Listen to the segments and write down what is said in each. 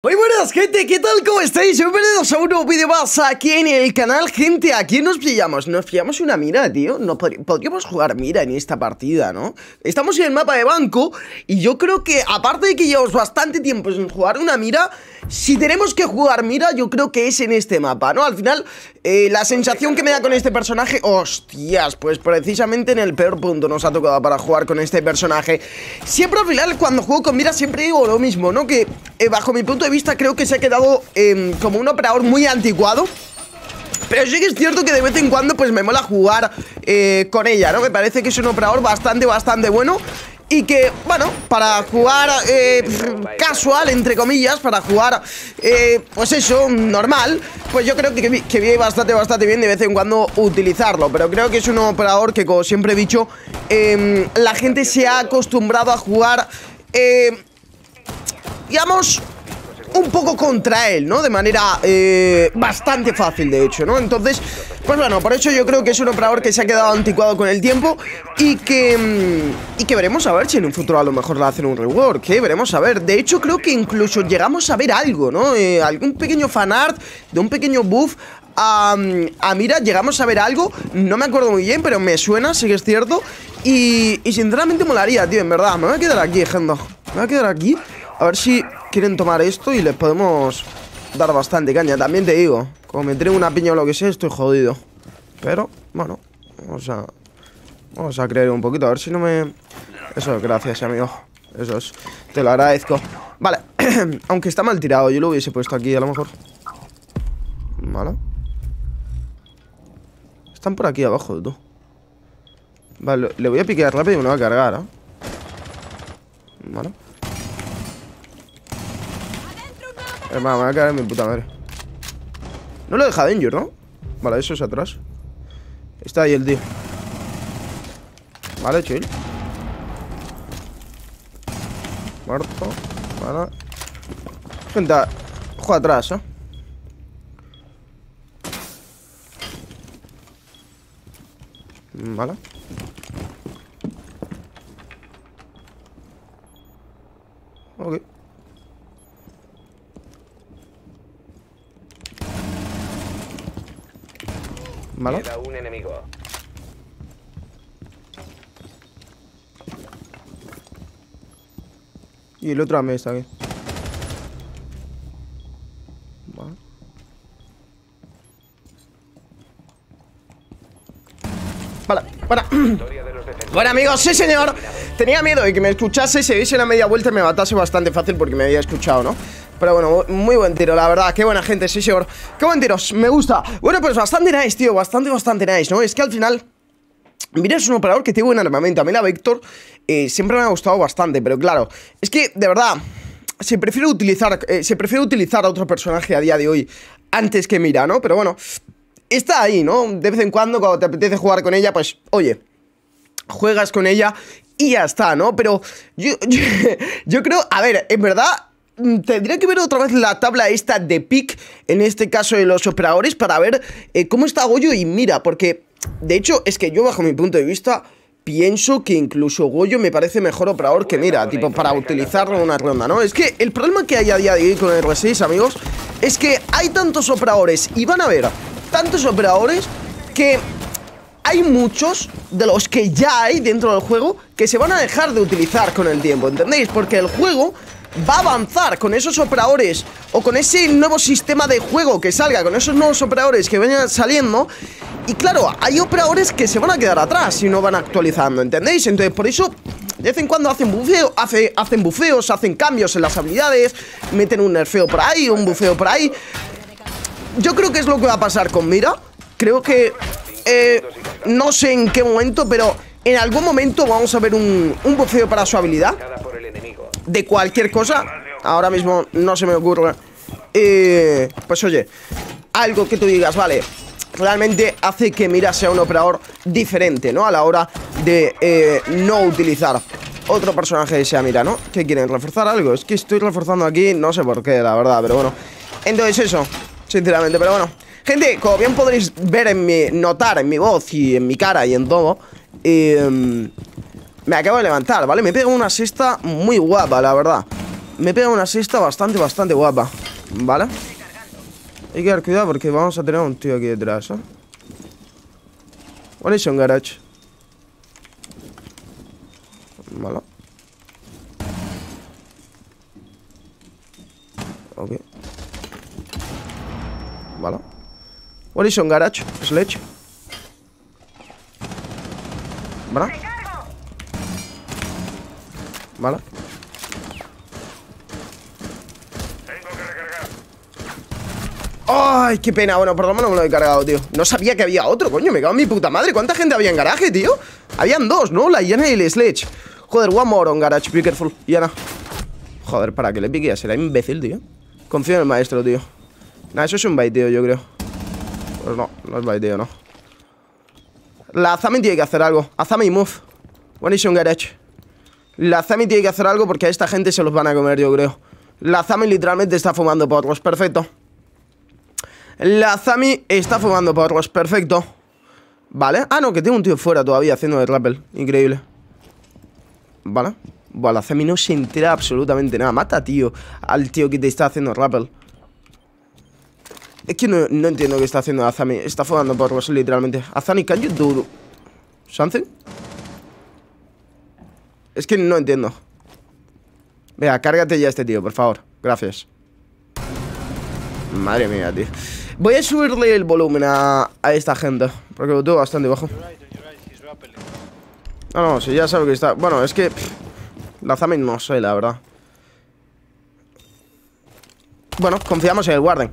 Muy buenas gente, ¿qué tal? ¿Cómo estáis? Bienvenidos a un nuevo vídeo más aquí en el canal Gente, ¿a quién nos pillamos? Nos pillamos una mira, tío no, Podríamos jugar mira en esta partida, ¿no? Estamos en el mapa de banco Y yo creo que, aparte de que llevamos bastante tiempo sin jugar una mira Si tenemos que jugar mira, yo creo que es en este mapa, ¿no? Al final, eh, la sensación que me da con este personaje Hostias, pues precisamente en el peor punto nos ha tocado para jugar con este personaje Siempre al final, cuando juego con mira, siempre digo lo mismo, ¿no? Que eh, bajo mi punto de vista creo que se ha quedado em, como un operador muy anticuado pero sí que es cierto que de vez en cuando pues me mola jugar eh, con ella, ¿no? Me parece que es un operador bastante, bastante bueno y que, bueno, para jugar eh, casual, entre comillas, para jugar, eh, pues eso, normal, pues yo creo que, que viene bastante, bastante bien de vez en cuando utilizarlo. Pero creo que es un operador que, como siempre he dicho, em, la gente se ha acostumbrado a jugar, digamos, un poco contra él, ¿no? De manera eh, bastante fácil, de hecho, ¿no? Entonces, pues bueno, por eso yo creo que es un operador que se ha quedado anticuado con el tiempo y que, mm, y que veremos a ver si en un futuro a lo mejor le hacen un rework, que veremos a ver. De hecho, creo que incluso llegamos a ver algo, ¿no? Eh, algún pequeño fanart de un pequeño buff a, a, Mira, llegamos a ver algo, no me acuerdo muy bien, pero me suena, sí que es cierto. Y, y sinceramente molaría, tío, en verdad. Me voy a quedar aquí, gente. Me voy a quedar aquí. A ver si quieren tomar esto y les podemos dar bastante caña. También te digo, como me traigo una piña o lo que sea, estoy jodido. Pero, bueno, vamos a... Vamos a creer un poquito, a ver si no me... Eso, gracias, amigo. Eso es, te lo agradezco. Vale, aunque está mal tirado, yo lo hubiese puesto aquí a lo mejor. Vale. Están por aquí abajo, tú. Vale, le voy a piquear rápido y me lo va a cargar, ¿eh? Vale. Hermano, me voy a caer en mi puta madre. No lo deja Danger, ¿no? Vale, eso es atrás. Está ahí el tío. Vale, chill. Muerto Vale. Gente, ojo atrás, ¿eh? Vale Ok Un enemigo. Y el otro a mesa aquí. Vale. Vale, para. bueno amigos, sí señor Tenía miedo de que me escuchase, se diese la media vuelta y me matase bastante fácil porque me había escuchado, ¿no? Pero bueno, muy buen tiro, la verdad Qué buena gente, sí, señor Qué buen tiro, me gusta Bueno, pues bastante nice, tío Bastante, bastante nice, ¿no? Es que al final... Mira, es un operador que tiene buen armamento A mí la Vector eh, siempre me ha gustado bastante Pero claro, es que, de verdad Se prefiere utilizar eh, Se prefiere utilizar a otro personaje a día de hoy Antes que Mira, ¿no? Pero bueno Está ahí, ¿no? De vez en cuando, cuando te apetece jugar con ella Pues, oye Juegas con ella y ya está, ¿no? Pero yo, yo creo, a ver, en verdad tendría que ver otra vez la tabla esta de pick, en este caso de los operadores, para ver eh, cómo está Goyo y Mira, porque de hecho es que yo bajo mi punto de vista pienso que incluso Goyo me parece mejor operador que Mira, tipo para utilizarlo en una ronda, ¿no? Es que el problema que hay a día de hoy con el R6, amigos, es que hay tantos operadores y van a ver tantos operadores que hay muchos de los que ya hay dentro del juego que se van a dejar de utilizar con el tiempo, ¿entendéis? Porque el juego va a avanzar con esos operadores o con ese nuevo sistema de juego que salga, con esos nuevos operadores que vayan saliendo. Y claro, hay operadores que se van a quedar atrás si no van actualizando, ¿entendéis? Entonces, por eso, de vez en cuando hacen bufeo, hace, hacen bufeos, hacen cambios en las habilidades, meten un nerfeo por ahí, un bufeo por ahí. Yo creo que es lo que va a pasar con Mira. Creo que... Eh, no sé en qué momento, pero en algún momento vamos a ver un, un bufeo para su habilidad de cualquier cosa. Ahora mismo no se me ocurre. Eh, pues oye, algo que tú digas, vale, realmente hace que Mira sea un operador diferente, ¿no? A la hora de eh, no utilizar otro personaje de sea Mira, ¿no? ¿Qué quieren? ¿Reforzar algo? Es que estoy reforzando aquí, no sé por qué, la verdad, pero bueno. Entonces eso, sinceramente, pero bueno. Gente, como bien podréis ver en mi... notar en mi voz y en mi cara y en todo, eh, me acabo de levantar, ¿vale? Me pego una siesta muy guapa, la verdad Me he pegado una siesta bastante, bastante guapa ¿Vale? Hay que dar cuidado porque vamos a tener un tío aquí detrás, ¿eh? What is un garage? Vale Ok Vale What is un garage? Sledge Vale Vale Ay, qué pena, bueno, por lo menos me lo he cargado, tío. No sabía que había otro, coño, me cago en mi puta madre. ¿Cuánta gente había en garaje, tío? Habían dos, ¿no? La Yana y el Sledge. Joder, one more on garage, be careful Yana Joder, para que le pique será imbécil, tío. Confío en el maestro, tío. Nah, eso es un bait, tío, yo creo. Pues no, no es bait, tío, no. La Azami tiene que hacer algo. Azami, move. One is on garage La Azami tiene que hacer algo porque a esta gente se los van a comer, yo creo. La Azami literalmente está fumando porros, perfecto. La Zami está fumando porros, perfecto. Vale, ah no, que tengo un tío fuera todavía haciendo de rappel. Increíble. Vale. Buah, la Zami no se entera absolutamente nada. Mata, tío, al tío que te está haciendo rappel. Es que no, entiendo qué está haciendo Azami Está fumando porros, literalmente. Azami, can you do something? Es que no entiendo. Venga, cárgate ya este tío, por favor. Gracias. Madre mía, tío. Voy a subirle el volumen a, esta gente Porque lo tengo bastante bajo. No, no, si ya sabe que está Bueno, es que La Zamin no sé, la verdad. Bueno, confiamos en el Warden.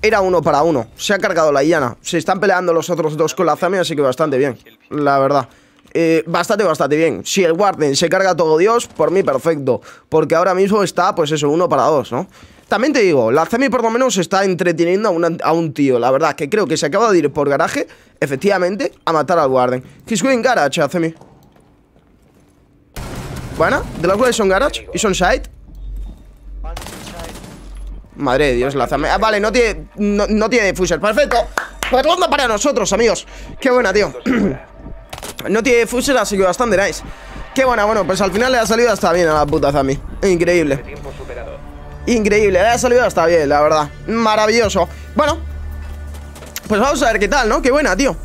Era uno para uno. Se ha cargado la Iana Se están peleando los otros dos con la Zami Así que bastante bien La verdad eh, bastante, bastante bien Si el Warden se carga todo Dios, por mí perfecto Porque ahora mismo está, pues eso, uno para dos, ¿no? También te digo, la Zemi por lo menos está entreteniendo a, un tío. La verdad, que creo que se acaba de ir por garaje, efectivamente, a matar al Warden. He's going garage, Zemi. Bueno, de los cuales son garage y son side. Madre de Dios, la Zemi. Ah, vale, no tiene, no, tiene fuser. Perfecto. Pues ronda para nosotros, amigos. Qué buena, tío. no tiene fuser, así que bastante nice. Qué buena, bueno, pues al final le ha salido hasta bien a la puta Zami. Increíble. Increíble, le ha salido hasta bien, la verdad Maravilloso Bueno, pues vamos a ver qué tal, ¿no? Qué buena, tío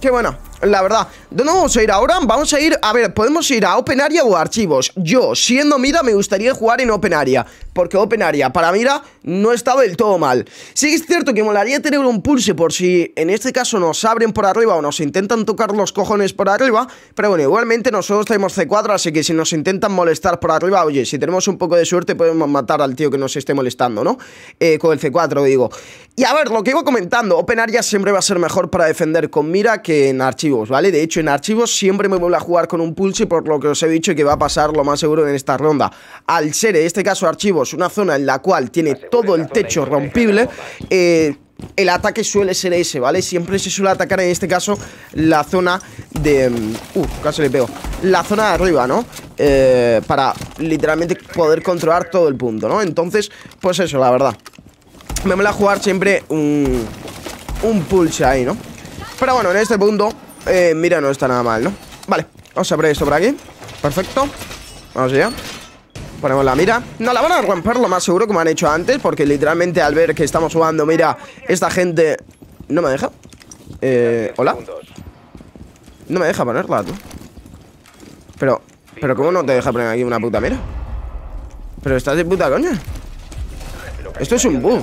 Qué buena la verdad. ¿Dónde vamos a ir ahora? Vamos a ir, a ver, podemos ir a Open Area o archivos. Yo, siendo Mira, me gustaría jugar en Open Area, porque Open Area para Mira no estaba del todo mal. Sí es cierto que molaría tener un pulse por si en este caso nos abren por arriba o nos intentan tocar los cojones por arriba, pero bueno, igualmente nosotros tenemos C4, así que si nos intentan molestar por arriba, oye, si tenemos un poco de suerte podemos matar al tío que nos esté molestando, ¿no? Eh, con el C4, digo. Y a ver, lo que iba comentando, Open Area siempre va a ser mejor para defender con Mira que en archivos ¿vale? De hecho, en archivos siempre me vuelvo a jugar con un pulse por lo que os he dicho que va a pasar lo más seguro en esta ronda. Al ser, en este caso, archivos, una zona en la cual tiene todo el techo rompible, eh, el ataque suele ser ese, ¿vale? Siempre se suele atacar, en este caso, la zona de... Uh, casi le pego La zona de arriba, ¿no? Eh, para literalmente poder controlar todo el punto, ¿no? Entonces, pues eso, la verdad Me voy a jugar siempre un, un pulse ahí, ¿no? Pero bueno, en este punto eh, mira, no está nada mal, ¿no? Vale, vamos a abrir esto por aquí Perfecto Vamos allá Ponemos la mira No, la van a romper lo más seguro como han hecho antes Porque literalmente al ver que estamos jugando Mira, esta gente... ¿No me deja? Eh... ¿Hola? No me deja ponerla, tú Pero... ¿Pero cómo no te deja poner aquí una puta mira? ¿Pero estás de puta coña? Esto es un bug,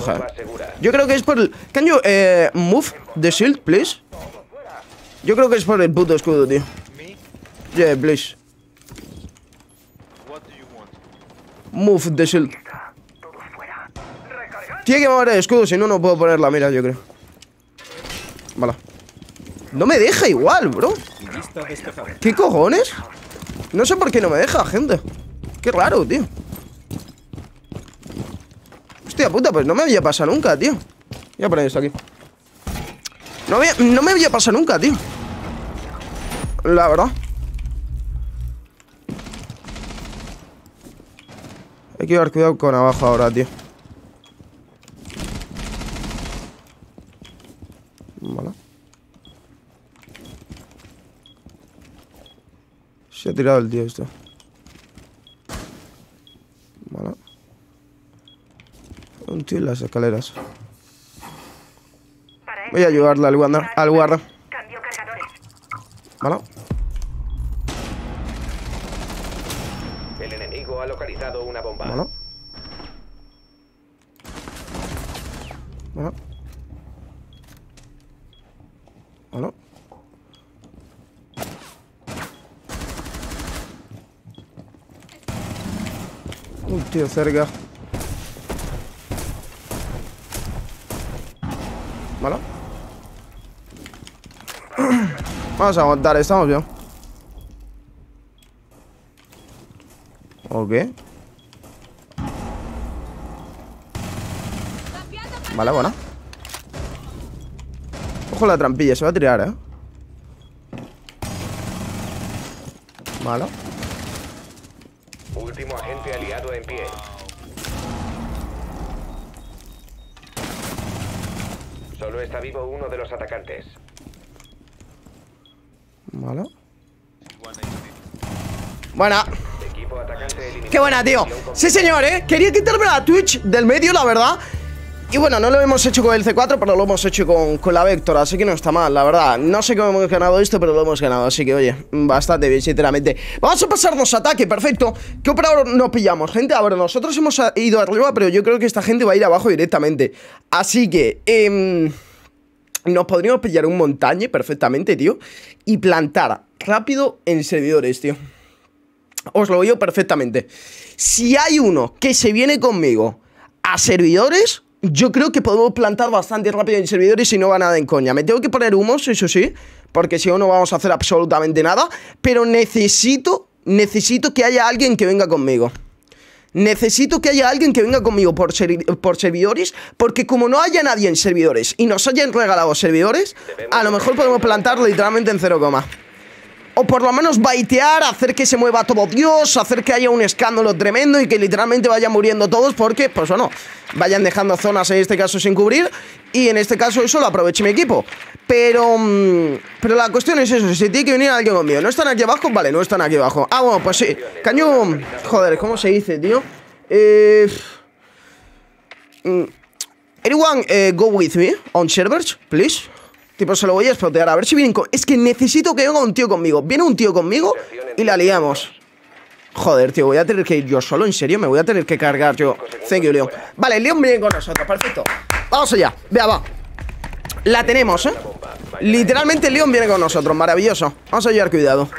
Yo creo que es por... Can you eh, move the shield, please? Yo creo que es por el puto escudo, tío. Yeah, please. Move the shield. Tiene que mover el escudo, si no, no puedo ponerla, mira, yo creo. Vale. No me deja igual, bro. ¿Qué cojones? No sé por qué no me deja, gente. Qué raro, tío. Hostia puta, pues no me había pasado nunca, tío. Voy a poner esto aquí. No me, no me había pasado nunca, tío. La verdad. Hay que llevar cuidado con abajo ahora, tío. Vale. Se ha tirado el tío esto. Vale. tío, en las escaleras. Voy a ayudarle al guarda. Al guarda. Vale. El enemigo ha localizado una bomba. Vale. Vale. Vale. Un tío cerca. Vale. Vamos a aguantar, estamos bien. Ok. Vale, bueno. Ojo la trampilla, se va a tirar, ¿eh? Vale. Último agente aliado en pie. Solo está vivo uno de los atacantes. Vale. Buena. Qué buena, tío. Sí, señor, ¿eh? Quería quitarme la Twitch del medio, la verdad. Y bueno, no lo hemos hecho con el C4, pero lo hemos hecho con, con la Vector, así que no está mal, la verdad. No sé cómo hemos ganado esto, pero lo hemos ganado, así que oye, bastante bien, sinceramente. Vamos a pasarnos ataque, perfecto. ¿Qué operador no pillamos? Gente, a ver, nosotros hemos ido arriba, pero yo creo que esta gente va a ir abajo directamente. Así que, eh, nos podríamos pillar un montañe perfectamente, tío, y plantar rápido en servidores, tío. Os lo digo perfectamente. Si hay uno que se viene conmigo a servidores, yo creo que podemos plantar bastante rápido en servidores y no va nada en coña. Me tengo que poner humos, eso sí, porque si no, no vamos a hacer absolutamente nada. Pero necesito, necesito que haya alguien que venga conmigo. Necesito que haya alguien que venga conmigo por, por servidores, porque como no haya nadie en servidores y nos hayan regalado servidores, a lo mejor podemos plantar literalmente en 0, o por lo menos baitear, hacer que se mueva todo Dios, hacer que haya un escándalo tremendo y que literalmente vayan muriendo todos porque, pues bueno, vayan dejando zonas en este caso sin cubrir y en este caso eso lo aproveche mi equipo. Pero, mm, pero la cuestión es eso, si tiene que venir alguien conmigo. ¿No están aquí abajo? Vale, no están aquí abajo. Ah, bueno, pues sí. Caño, joder, ¿cómo se dice, tío? Eh... mm, Anyone eh, go with me on servers, please? Tipo, se lo voy a explotear. A ver si vienen con... Es que necesito que venga un tío conmigo. Viene un tío conmigo y la liamos. Joder, tío, voy a tener que yo solo, ¿en serio? Me voy a tener que cargar yo. Thank you, Leon. Vale, Leon viene con nosotros, perfecto. Vamos allá. Vea, va. La tenemos, ¿eh? Literalmente Leon viene con nosotros, maravilloso. Vamos a llevar cuidado.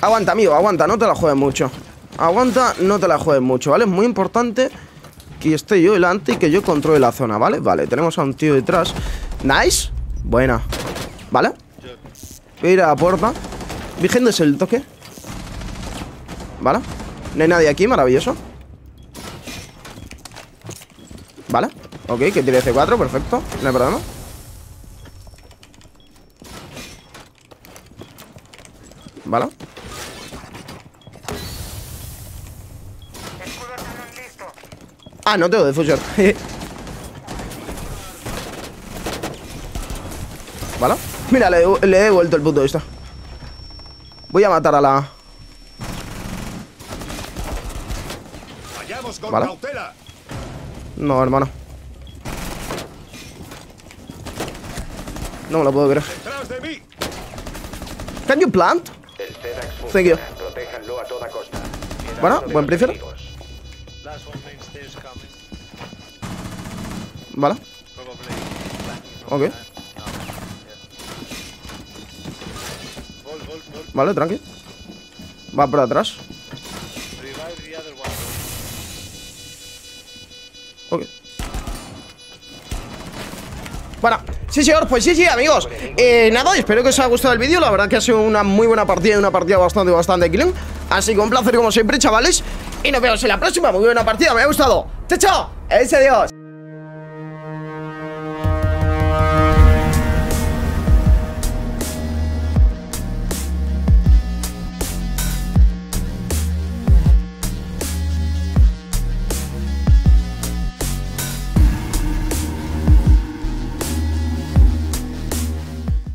Aguanta, amigo, aguanta, no te la juegues mucho. Aguanta, no te la juegues mucho, ¿vale? Es muy importante que esté yo delante y que yo controle la zona, ¿vale? Vale, tenemos a un tío detrás. Nice. Buena. ¿Vale? Voy a ir a la puerta. Vigéndose el toque. ¿Vale? No hay nadie aquí, maravilloso. ¿Vale? Ok, que tiene C4, perfecto. No hay problema. ¿Vale? Ah, no tengo defuser. ¿Vale? Mira, le, le he devuelto el puto esto. Voy a matar a la... Vayamos con Vale. cautela. No, hermano. No me lo puedo creer. Detrás de mí. Can you plant? Thank you. Bueno, buen coming. Vale. Ok. Vale, tranqui. Va por atrás. Bueno, sí señor, pues sí, sí, amigos. Eh, Nada, espero que os haya gustado el vídeo. La verdad que ha sido una muy buena partida y una partida bastante, bastante killing Así que un placer como siempre, chavales. Y nos vemos en la próxima, muy buena partida, me ha gustado. Chao, chao, ese Dios